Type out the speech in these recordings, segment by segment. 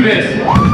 do this.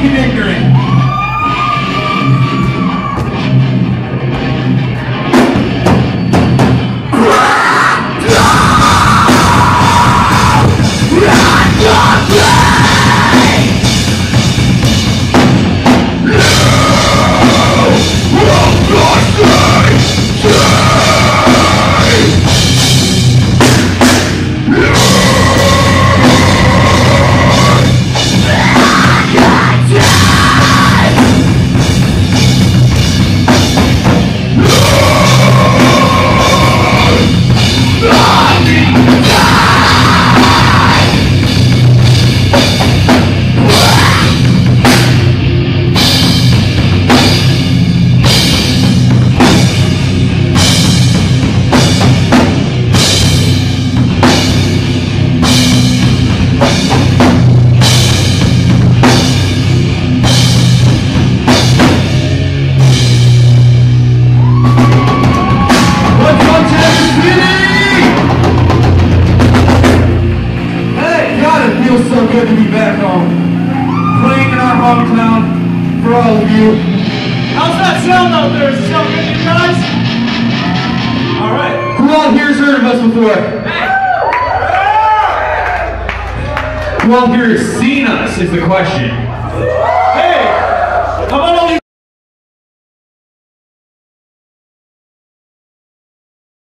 Fucking ignorant. How's that sound out there? Is it sound good you guys? All right. Who out here's heard of us before? Who out here has seen us is the question. Hey, how about all you